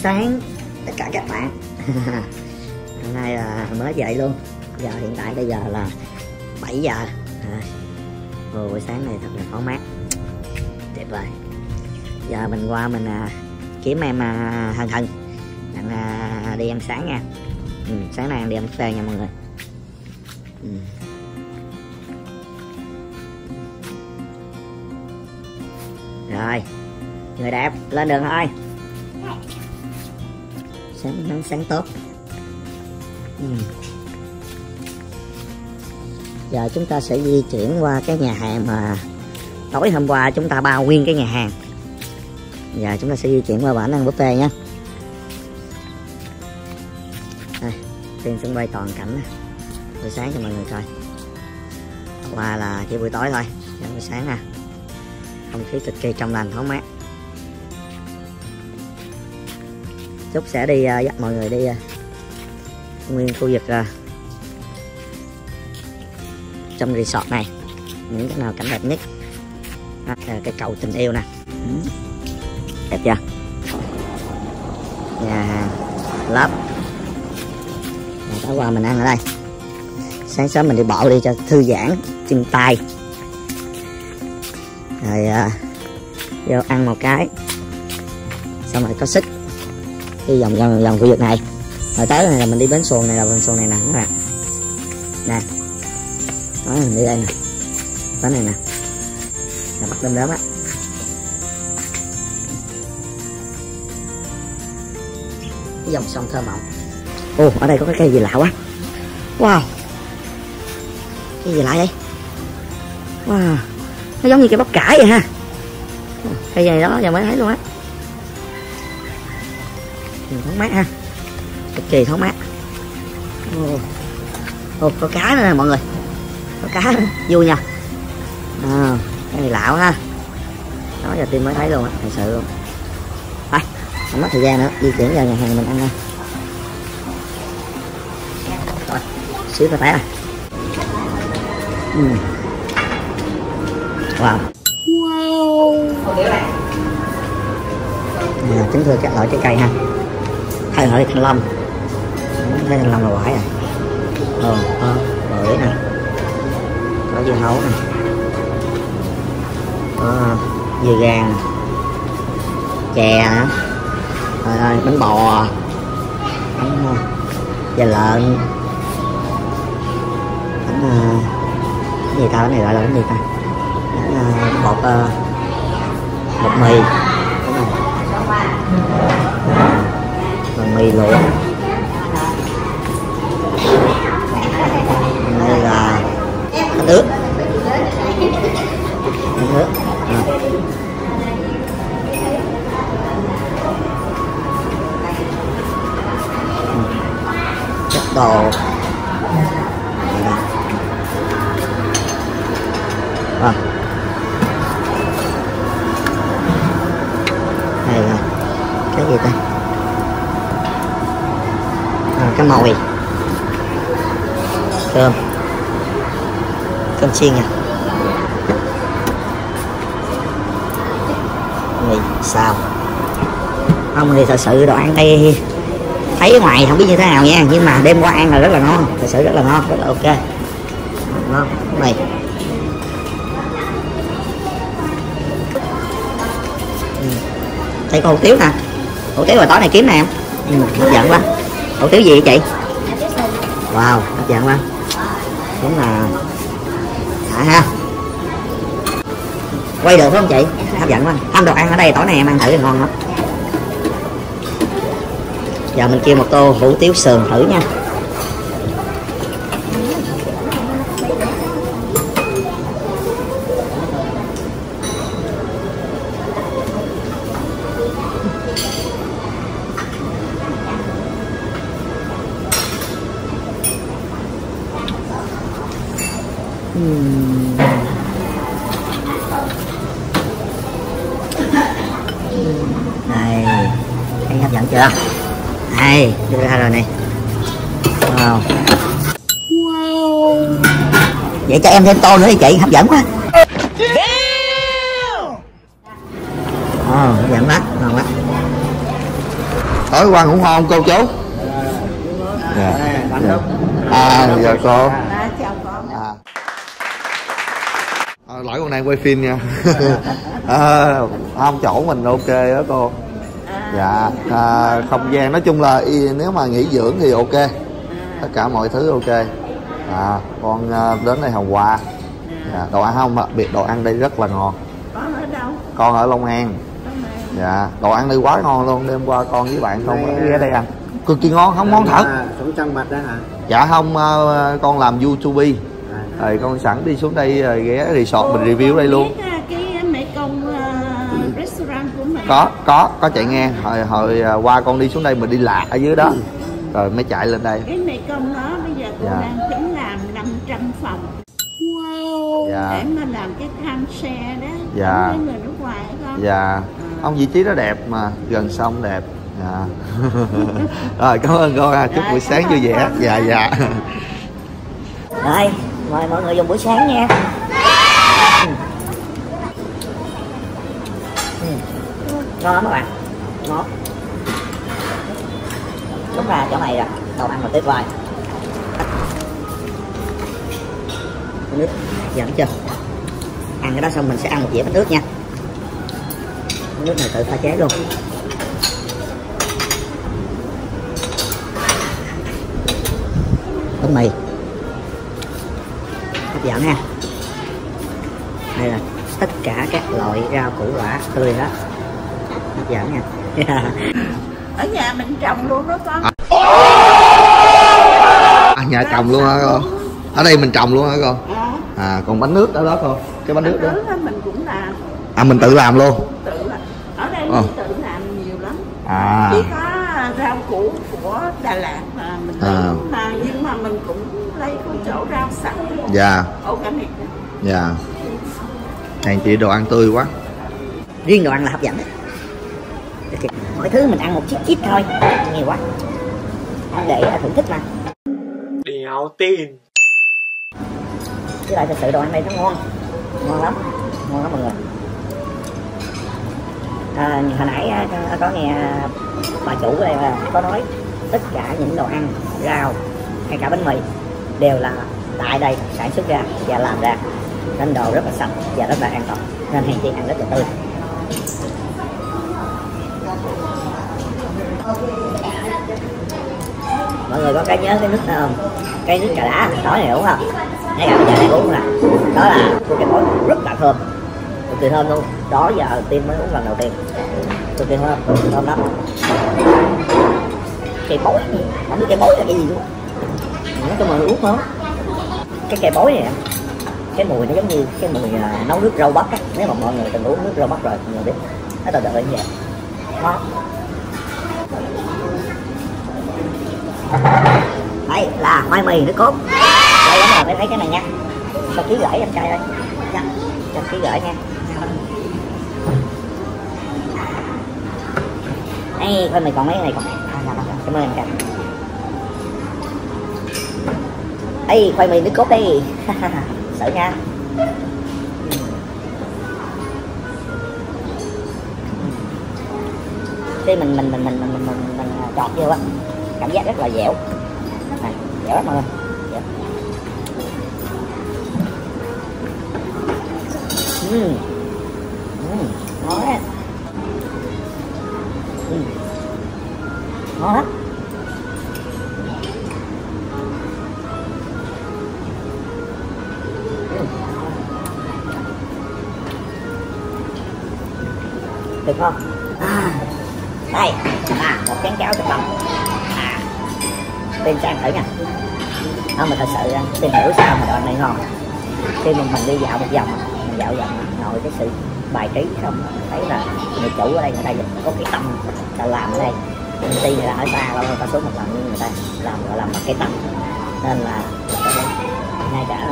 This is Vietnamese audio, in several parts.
sáng. Tất cả các bạn. Hôm nay là mới dậy luôn. Giờ hiện tại bây giờ là 7 giờ. À, Ồ, buổi sáng này thật là thoáng mát tuyệt vời. Giờ mình qua mình à, kiếm em à, hân hân. Đang à, đi ăn sáng nha. Ừ, sáng nay ăn đi ăn phê nha mọi người. Ừ. rồi người đẹp lên đường thôi sáng nắng sáng tốt. Ừ. giờ chúng ta sẽ di chuyển qua cái nhà hàng mà tối hôm qua chúng ta bao nguyên cái nhà hàng. Giờ chúng ta sẽ di chuyển qua bản ăn buffet nhé đây tiên sân bay toàn cảnh buổi sáng cho mọi người coi. Qua là chỉ buổi tối thôi giờ buổi sáng nè. Không khí cực kỳ trong lành, thoáng mát. Chúc sẽ đi uh, dắt mọi người đi uh, nguyên khu vực uh, trong resort này. Những cái nào cảnh đẹp nhất. À, cái cầu tình yêu nè. Đẹp chưa? Nhà hàng tối qua mình ăn ở đây. Sáng sớm mình đi bộ đi cho thư giãn chân tay. Rồi à, vô ăn một cái. Xong rồi có sức đi vòng vòng vòng khu vực này. Rồi tới này là mình đi bến xuồng này, là bến xuồng này nè, các bạn. Nè. Đó, mình đi đây nè. Tới này nè. Là bắt đom đóm á. Cái dòng sông thơ mộng. Ồ ở đây có cái cây gì lạ quá. Wow. Cái gì lạ vậy? Wow. Nó giống như cây bắp cải vậy ha. Cây gì đó, giờ mới thấy luôn á thoáng mát ha. Cực kỳ thoáng mát. Ồ, ồ có cá nữa nè mọi người. Có cá nữa. vui nha. À, cái này lạ quá ha. Đó giờ tim mới thấy luôn á thật sự luôn. Thôi không mất thời gian nữa di chuyển vào nhà hàng mình ăn thôi rồi xíu ta té rồi ừ. wow. Wow. À, kính thưa các loại trái cây ha thay loại thanh long thấy thanh long là quải à? Ờ ờ bưởi nè. Có dưa hấu nè. Có dưa gan nè. Chè nè trời bánh bò. Bánh ờ, da lợn. Bánh ờ, cái gì ta? Bánh này gọi là bánh gì ta? Bánh ờ, bột bột mì. Đúng rồi mì luộc đây là nước. Nước. À. Ừ. chất đồ. Cơm cơm chiên nha mì xào, không thì thật sự đồ ăn đây thấy ngoài không biết như thế nào nha nhưng mà đêm qua ăn là rất là ngon thật sự rất là ngon rất là ok. Vâng, ngon mì ừ. đây có hủ tiếu nè. Hủ tiếu hồi tối này kiếm nè. Em ừ, hấp dẫn quá. Hủ tiếu gì vậy chị? Wow hấp dẫn quá đúng là à, ha quay được phải không chị? Hấp dẫn quá. Ăn đồ ăn ở đây tối nay em ăn thử ngon lắm. Giờ mình kêu một tô hủ tiếu sườn thử nha. Đây thấy hấp dẫn chưa? Đây đưa ra rồi này. Wow. Wow vậy cho em thêm tô nữa đi chị hấp dẫn quá. Ồ, hấp dẫn quá ngon quá. Tối qua ngủ ngon cô chú. Dạ. Dạ. à dạ cô à à, lỗi con đang quay phim nha. À, không chỗ mình ok đó cô. Dạ à, không gian nói chung là nếu mà nghỉ dưỡng thì ok. Tất cả mọi thứ ok. À, con à, đến đây hôm qua. Dạ, đồ ăn không đặc biệt đồ ăn đây rất là ngon. Con ở đâu? Con ở Long An. Dạ đồ ăn đây quá ngon luôn đêm qua con với bạn con Đây, ghé đây ăn. Cực kỳ ngon không ngon thật. À, sống trăng mặt đó hả? dạ không ờ, con làm youtube rồi con sẵn đi xuống đây rồi ghé resort mình review đây luôn. À, của mình. Có có có chạy ngang hồi hồi à, qua con đi xuống đây mình đi lạc ở dưới đó. Rồi mới chạy lên đây. Cái mẹ công đó bây giờ cô Dạ. đang tính làm 500 phòng. Wow. Dạ. để mà làm cái tham xe đó. Dạ. với người nước ngoài con? Dạ. Ông vị trí đó đẹp mà gần sông đẹp. Dạ. Rồi cảm ơn con à. chúc buổi sáng vui vẻ. dạ dạ. Rồi, mời mọi người dùng buổi sáng nha. Ừ. ừ. Ngon lắm các bạn. Ngon. Đúng là chỗ này là đồ ăn là tuyệt vời. Nước. Dẫn chưa? Ăn cái đó xong mình sẽ ăn một dĩa bánh nước nha. Nước này tự pha chế luôn. Bánh mì hấp dẫn ha đây là tất cả các loại rau củ quả tươi đó hấp dẫn nha ở nhà mình trồng luôn đó con. À, nhà trồng luôn hả con? Ở đây mình trồng luôn hả con? À, à còn bánh nước đó đó con. Cái bánh nước đó. Nước đó mình cũng làm. À mình tự làm luôn. Tự làm. Ở đây Ờ. mình tự làm nhiều lắm. À. Chỉ có rau củ của Đà Lạt mà mình À. mà nhưng mà mình cũng lấy cái chỗ sạch dạ. Organic dạ. Hàng chị đồ ăn tươi quá. Riêng đồ ăn là hấp dẫn. Mọi thứ mình ăn một chút chít thôi. Nhiều quá. Ăn để thưởng thức mà. Đéo tin. Chứ lại thật sự đồ ăn đây nó ngon. Ngon lắm. Ngon lắm mọi người. À, hồi nãy á, có- nghe bà chủ ở đây là có nói tất cả những đồ ăn rau hay cả bánh mì đều là tại đây sản xuất ra và làm ra nên đồ rất là sạch và rất là an toàn. Nên hàng chị ăn rất là tươi. Mọi người có cái nhớ cái nước nào không cái nước trà đá đỏ này đúng không? Ngay cả bây giờ này uống nè. Đó là tôi cái món rất là thơm. Cực kỳ thơm luôn. Đó giờ tiên mới uống lần đầu tiên. Cực kỳ thơm. Thơm lắm. Cây bối không biết cây bối là cái gì luôn. Nó cho mọi người uống không cái cây bối này cái mùi nó giống như cái mùi à, nấu nước rau bắp á. Nếu mà mọi người từng uống nước rau bắp rồi mọi người biết. Nó tự tự như vậy ngon. Đây là khoai mì nước cốt. Đây lắm rồi mới thấy cái này nha. Cho ký gửi em trai ơi nha cho ký gửi nha. Đây khoai mì còn mấy cái này còn à, dạ, dạ, dạ. cảm ơn em trai Ê, khoai mì nước cốt đây sợ nha. Khi mình mình mình mình mình mình, mình, mình trọt vô á. Cảm giác rất là dẻo. Này dẻo lắm mọi người. Dẻo. Ừm. Ừm, ngon á. Ừm. ngon lắm. Được không? À, đây à một chén cháo thực phẩm à tiên sang thử nha. Không mà thật sự tìm hiểu sao mà đồ ăn này ngon. Khi mình mình đi dạo một vòng mình dạo vòng ngồi cái sự bài trí không, thấy là người chủ ở đây người ta có cái tâm ta làm ở đây. Công ty người ta ở xa lâu lâu ta xuống một lần nhưng người ta làm gọi là bằng cái tâm. Nên là ngay cả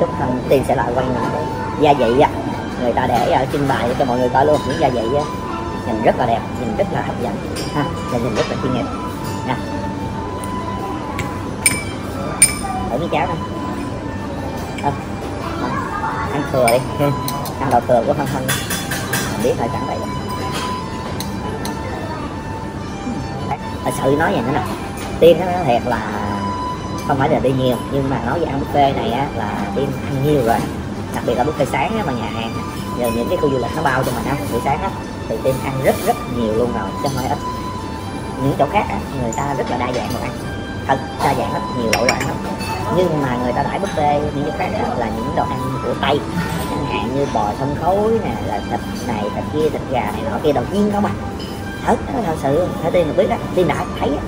chút phần tiên sẽ lại quay những cái gia vị á người ta để ở trưng bày cho mọi người coi luôn. Những gia vị á nhìn rất là đẹp nhìn rất là hấp dẫn. Ha và nhìn rất là chuyên nghiệp. Nha thử miếng cháo này à, ăn thừa đi. Ăn đầu thừa của hân hân. Mình biết là chẳng vậy thật sự nói vậy nữa nè? Tiên nó thiệt là không phải là đi nhiều nhưng mà nói về ăn buffet này á là tiên ăn nhiều rồi đặc biệt là buffet sáng mà nhà hàng. Á, giờ những cái khu du lịch nó bao cho mình ăn buổi sáng á thì tiên ăn rất rất nhiều luôn rồi chứ không phải ít. Những chỗ khác á, người ta rất là đa dạng đồ ăn. Thật đa dạng lắm nhiều loại đồ ăn lắm. Nhưng mà người ta đãi buffet những chỗ khác á, là những đồ ăn của tây. Chẳng hạn như bò sông khối nè là thịt này thịt kia thịt gà này nọ kia đầu tiên không à. Thật thật sự theo tiên được biết á tiên đã thấy á.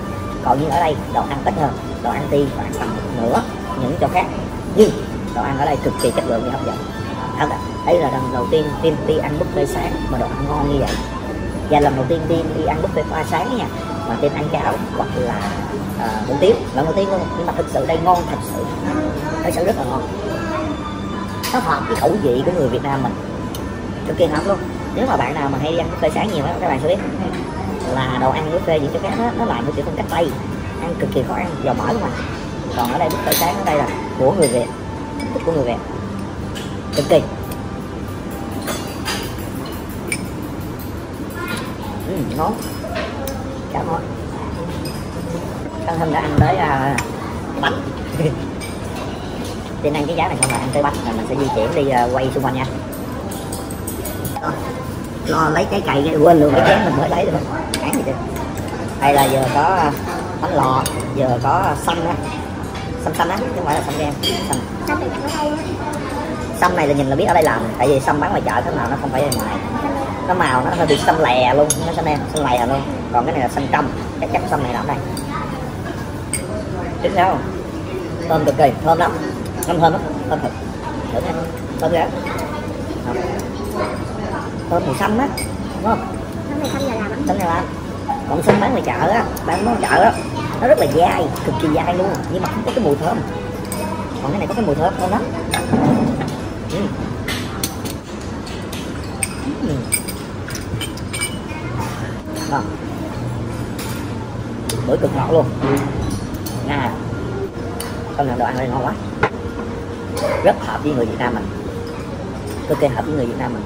còn như ở đây đồ ăn ít hơn đồ ăn tiên khoảng tầm nửa những chỗ khác. Nhưng đồ ăn ở đây cực kỳ chất lượng và hấp dẫn thật à là lần đầu tiên tiên đi ăn buffet sáng mà đồ ăn ngon như vậy. Và lần đầu tiên tiên đi ăn buffet qua sáng nha. Mà tiên ăn cháo hoặc là uh, hủ tiếu lần đầu tiên luôn. Nhưng mà thực sự đây ngon thật sự. Thật sự rất là ngon. Nó hợp cái khẩu vị của người Việt Nam mình. Cực kỳ hợp luôn. Nếu mà bạn nào mà hay đi ăn buffet sáng nhiều á các bạn sẽ biết là đồ ăn buffet những chỗ khác đó, nó làm theo kiểu phong cách tây. Ăn cực kỳ khó ăn dầu mỡ mà còn ở đây buffet sáng ở đây là của người Việt thích của người Việt cực kỳ. Ừ, ngon. Chả ngon Tân Hưng đã ăn tới uh, bánh. Tin ăn cái giá này không là ăn tới bánh rồi mình sẽ di chuyển đi uh, quay xung quanh nha. Lo, lo lấy cái cày cái quên luôn cái chén mình mới lấy được. Án gì đây đây là giờ có à, bánh lò giờ có xanh á xanh xanh á chứ không phải là xanh đen xanh xăm này là nhìn là biết ở đây làm tại vì xăm bán ngoài chợ thế nào nó không phải ở ngoài. Nó màu nó hơi bị xanh lè luôn nó xanh em xanh lè luôn. Còn cái này là xanh trong chắc chắn xăm này làm đây. Tiếp theo thơm cực kỳ thơm lắm. Thơm thơm lắm thơm thật. Thử nha thơm ra thơm mùi xăm á đúng không? Xăm này làm còn xăm bán ngoài chợ á bán ngoài chợ á nó rất là dai cực kỳ dai luôn. Nhưng mà không có cái mùi thơm. Còn cái này có cái mùi thơm ngon lắm ừ. Ừ. Bữa cực ngọt luôn. Nha, công nhận đồ ăn đây ngon quá. Rất hợp với người Việt Nam mình. Cực kỳ hợp với người Việt Nam mình.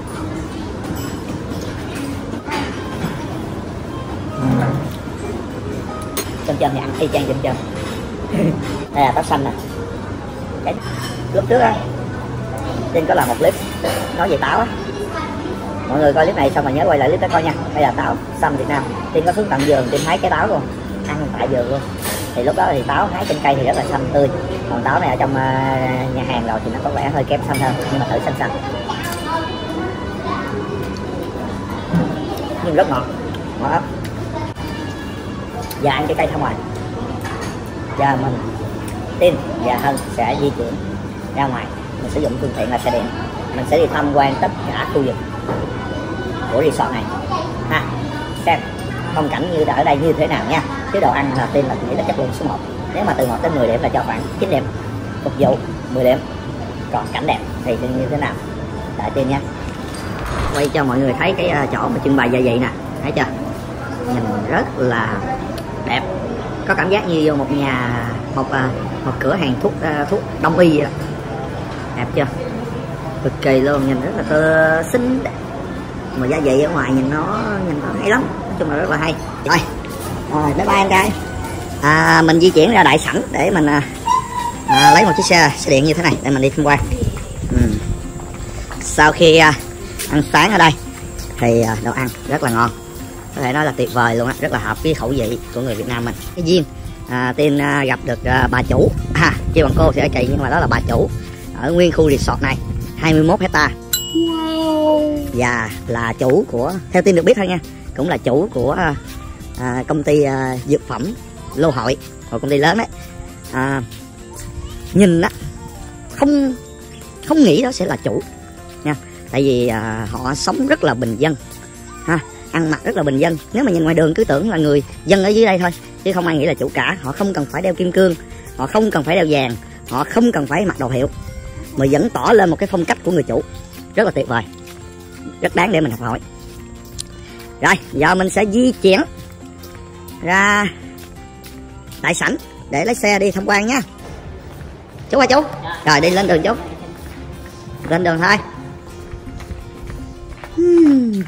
Châm châm thì ăn y chang châm châm đây là táo xanh nè. Cái lúc trước á, trên có làm một clip nói về táo á. Mọi người coi clip này xong mà nhớ quay lại clip đó coi nha. Đây là táo xanh Việt Nam. Tiên có xuống tận vườn tiên hái cái táo luôn. Ăn tại vườn luôn. Thì lúc đó thì táo hái trên cây thì rất là xanh tươi. Còn táo này ở trong à, nhà hàng rồi thì nó có vẻ hơi kém xanh hơn, nhưng mà thử xanh xanh nhưng rất ngọt. Ngọt lắm và ăn cái cây ra ngoài và mình, tin và hơn sẽ di chuyển ra ngoài. Mình sử dụng phương tiện là xe điện. Mình sẽ đi tham quan tất cả khu vực của resort này. Ha, xem phong cảnh như ở đây như thế nào nha. Cái đồ ăn là tiên là nghĩ là chất lượng số 1 nếu mà từ 1 đến 10 điểm là cho khoảng 9 điểm. Phục vụ 10 điểm. Còn cảnh đẹp thì như thế nào? Đại tiên nha. Quay cho mọi người thấy cái à, chỗ mà trưng bày gia vị nè. Thấy chưa? Nhìn rất là đẹp. Có cảm giác như vô một nhà một à, một cửa hàng thuốc à, thuốc đông y vậy đó. đẹp chưa? Cực kỳ luôn nhìn rất là tơ xinh đẹp. Mà gia vị ở ngoài nhìn nó nhìn nó hay lắm. Nói chung là rất là hay. Rồi rồi bye bye em trai. À, mình di chuyển ra đại sảnh để mình à, à, lấy một chiếc xe xe điện như thế này để mình đi tham quan. Ừ. sau khi à, ăn sáng ở đây thì à, đồ ăn rất là ngon có thể nói là tuyệt vời luôn á rất là hợp với khẩu vị của người Việt Nam mình. Cái duyên à, tiên à, gặp được à, bà chủ. À, kêu bằng cô thì ở kỳ nhưng mà đó là bà chủ ở nguyên khu resort này. 21 hecta và là chủ của theo tin được biết thôi nha cũng là chủ của à, công ty à, dược phẩm lô hội một công ty lớn đấy. À, nhìn á không không nghĩ đó sẽ là chủ nha. Tại vì à, họ sống rất là bình dân. Ha ăn mặc rất là bình dân. Nếu mà nhìn ngoài đường cứ tưởng là người dân ở dưới đây thôi, chứ không ai nghĩ là chủ cả. Họ không cần phải đeo kim cương, họ không cần phải đeo vàng, họ không cần phải mặc đồ hiệu, mà vẫn tỏ lên một cái phong cách của người chủ. Rất là tuyệt vời, rất đáng để mình học hỏi. Rồi, giờ mình sẽ di chuyển ra đại sảnh để lấy xe đi tham quan nha. Chú ơi, chú. Rồi, đi lên đường chú. Lên đường thôi. Hmm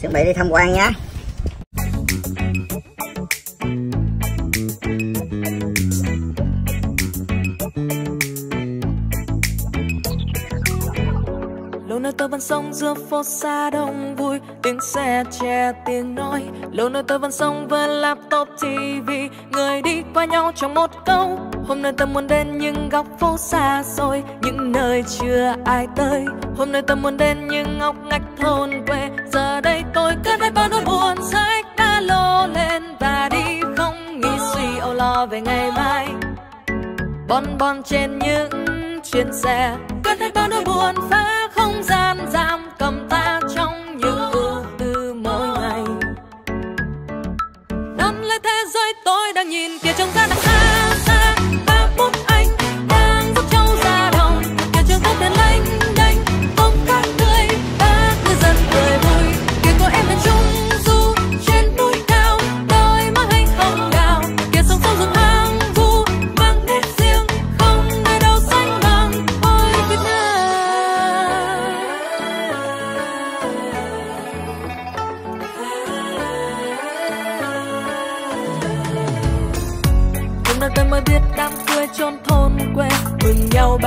chuẩn bị đi tham quan nhé lâu nơi tôi vẫn sống giữa phố xa đông vui, tiếng xe che, tiếng nói. Lâu nơi tôi vẫn sống với laptop tv người đi qua nhau trong một câu hôm nay tôi muốn đến những góc phố xa xôi, những nơi chưa ai tới. Hôm nay tôi muốn đến những ngóc ngách thôn quê. Giờ đây tôi cất hết bao nỗi buồn sách ba lô lên và đi. Không nghĩ suy âu lo về ngày mai. Bon bon trên những chuyến xe. Cất hết bao nỗi buồn, phá không gian giam cầm ta trong những ưu tư mỗi ngày. Đắm lấy thế giới tôi đang nhìn, kia trong ra đằng xa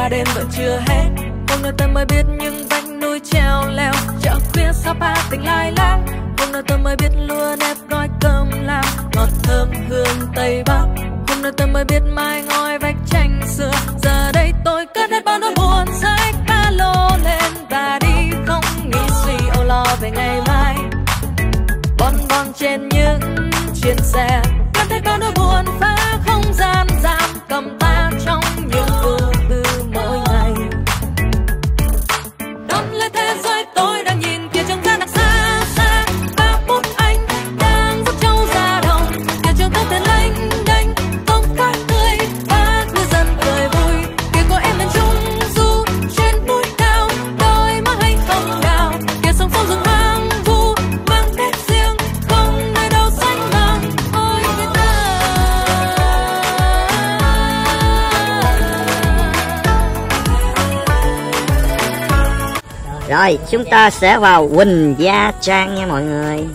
Mừng đêm vẫn chưa hết. Hôm nào tôi mới biết những vách núi treo leo, Chợ khuya Sapa tỉnh lai lang. Hôm nào tôi mới biết lúa nếp gói cơm làm, Ngọt thơm hương Tây Bắc. Hôm nào tôi mới biết mai ngói vách tranh xưa. Giờ đây tôi cất hết bao nỗi buồn Xách ba lô lên và đi Không nghĩ suy âu lo về ngày mai. Bon bon trên những chuyến xe Cất hết bao nỗi buồn phá không gian rồi chúng ta sẽ vào Quỳnh Gia Trang nha mọi người.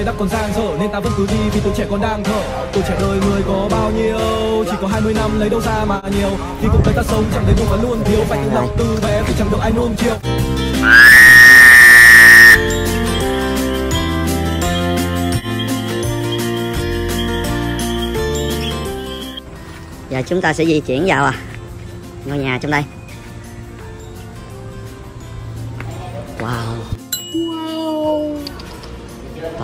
Xây đắp còn giang dở nên ta vẫn cứ đi vì tuổi trẻ còn đang thở. Tuổi trẻ đời người có bao nhiêu? Chỉ có 20 năm lấy đâu ra mà nhiều. Thì cuộc đời ta sống, chẳng thấy đủ và luôn thiếu. Phải tự lòng từ bé vì chẳng được ai nuông chiều. Giờ chúng ta sẽ di chuyển vào à. Ngôi nhà trong đây.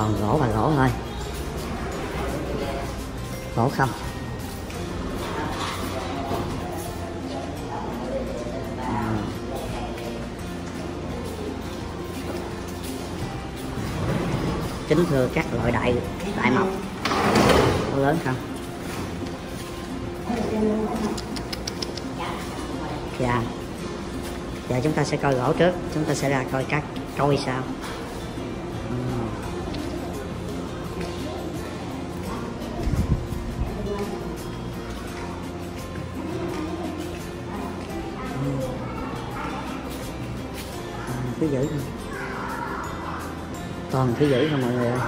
Toàn gỗ và gỗ thôi. Gỗ không. Kính thưa các loại đại đại mộc. Có lớn không? Dạ. Giờ chúng ta sẽ coi gỗ trước. Chúng ta sẽ ra coi các coi sao thế giới này. toàn thế giới không mọi người ơi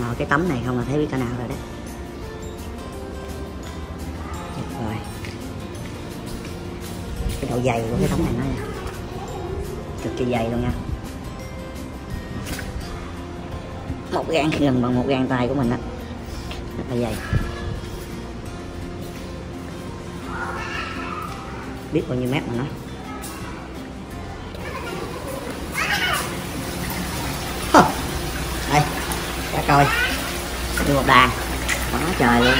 Ngồi cái tấm này không là thấy biết cái nào rồi đấy. Rồi. Cái độ dày của cái tấm này nó cực kỳ dày luôn nha. Một gan gần bằng một gan tay của mình đó Rất là dày. Biết bao nhiêu mét mà nó Đây cá coi. Như một đàn Quá trời luôn.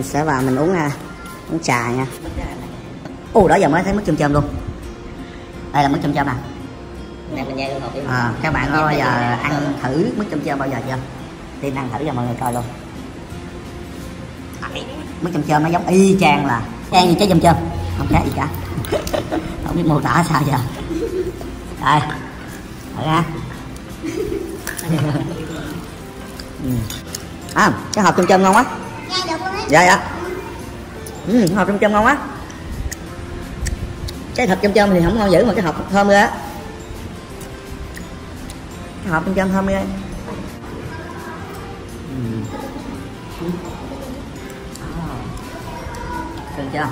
Mình sẽ vào mình uống à, uống trà nha. Ồ đó giờ mới thấy mức chôm chôm luôn. Đây là mức chôm chôm à? Này mình nhai luôn hộp à, các bạn có bao giờ ăn thử mức chôm chôm bao giờ chưa? Tiên ăn thử cho mọi người coi luôn. Mức chôm chôm nó giống y chang là chang như trái chôm chôm. Không khác gì cả. Không biết mô tả sao giờ. Đây thử ha Ừ. à cái hộp chôm chôm ngon quá dạ dạ. Ừ, hộp chôm chôm ngon quá. Cái thịt chôm chôm thì không ngon dữ mà cái hộp thơm ghê á. Cái hộp chôm chôm thơm ghê. Ừ. Cưng chưa?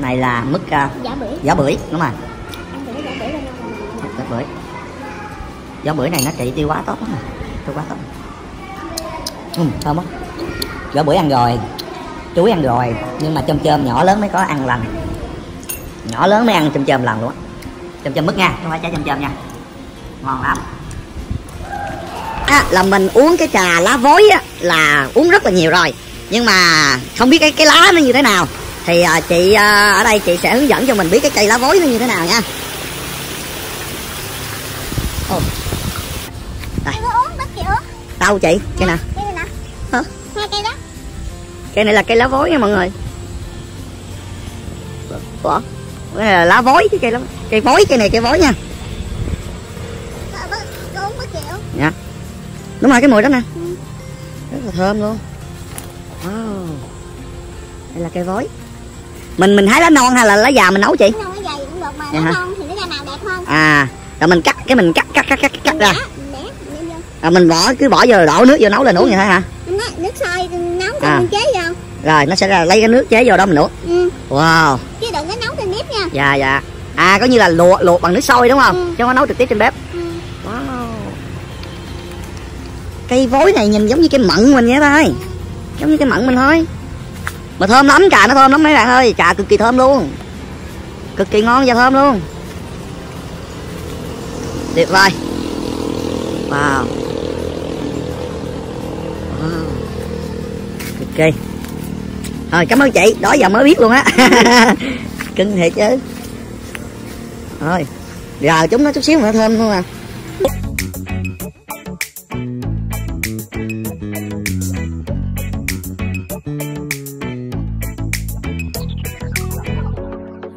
Này là mức uh, Giả bưởi. gió bưởi đúng rồi. Giả bưởi gió bưởi. Này nó trị tiêu hóa tốt lắm nè tiêu hóa tốt ừ, thơm quá gió bưởi ăn rồi chuối ăn rồi nhưng mà chôm chôm nhỏ lớn mới có ăn lần. Nhỏ lớn mới ăn chôm chôm lần luôn á. Chôm chôm mứt nha không phải trái chôm chôm nha. Ngon lắm. À, là mình uống cái trà lá vối á là uống rất là nhiều rồi. Nhưng mà không biết cái cái lá nó như thế nào. Thì à, chị à, ở đây chị sẽ hướng dẫn cho mình biết cái cây lá vối nó như thế nào nha. Ồ. Đây. Đâu chị? Cái nào cây này là cây lá vối nha mọi người. Ủa? Cái này là lá vối cái cây lá cây vối cây này cây vối nha. Chị uống dạ. Đúng rồi cái mùi đó nè. Rất là thơm luôn. Wow. Đây là cây vối. Mình mình hái lá non hay là lá già mình nấu chị? Cũng được mà. Dạ non thì nó ra màu đẹp hơn. À rồi mình cắt cái mình cắt cắt cắt cắt cắt ra. Mình để, mình để à, mình bỏ cứ bỏ vô đổ nước vô nấu lên uống như thế hả? Nước sôi nấu xong À. chế vô rồi nó sẽ ra lấy cái nước chế vô đó mình uống ừ. wow. Chứ đừng có nấu trên bếp nha. Dạ dạ. À có như là luộc luộc bằng nước sôi đúng không? Ừ. chứ không có nấu trực tiếp trên bếp. Ừ. wow. Cây vối này nhìn giống như cây mận mình vậy thôi. Giống như cây mận mình thôi. Mà thơm lắm trà nó thơm lắm mấy bạn ơi. Trà cực kỳ thơm luôn. Cực kỳ ngon và thơm luôn. Tuyệt vời. Wow. Wow. Cực kỳ rồi cảm ơn chị đó giờ mới biết luôn á. Cưng thiệt chứ. Rồi giờ chúng nó chút xíu nữa thơm luôn à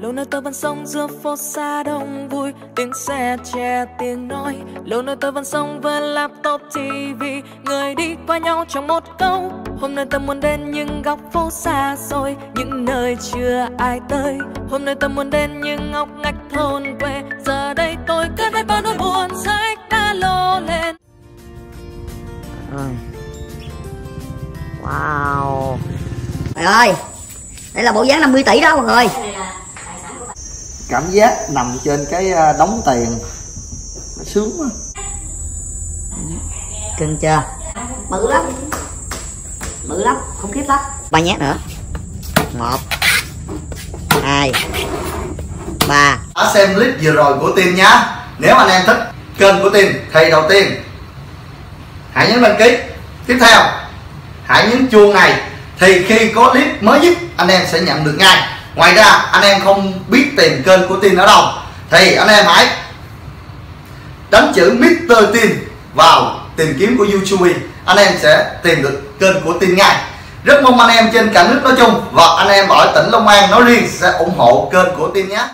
lâu nơi tôi vẫn sống giữa phố xa đông vui tiếng xe che tiếng nói. Lâu nơi tôi vẫn sống với laptop tv người đi qua nhau trong một câu hôm nay tôi muốn đến những góc phố xa xôi những nơi chưa ai tới. Hôm nay tôi muốn đến những ngóc ngách thôn quê giờ đây tôi cất hết bao nỗi buồn sách đã lô lên. Rồi wow. Trời ơi đây là bộ dáng 50 tỷ đó mọi người. Cảm giác nằm trên cái à, đống tiền. Nó sướng quá. Cưng chưa? Bự lắm bự lắm khủng khiếp lắm ba nhát nữa. Một hai ba. Đã xem clip vừa rồi của Tiên nhá. Nếu anh em thích kênh của Tiên thì đầu tiên hãy nhấn đăng ký. Tiếp theo hãy nhấn chuông này. Thì khi có clip mới nhất anh em sẽ nhận được ngay. Ngoài ra anh em không biết tìm kênh của Tiên ở đâu. Thì anh em hãy đánh chữ Mr. Tiên vào tìm kiếm của YouTube anh em sẽ tìm được kênh của tin ngay rất mong anh em trên cả nước nói chung và anh em ở tỉnh Long An nói riêng sẽ ủng hộ kênh của tin nhé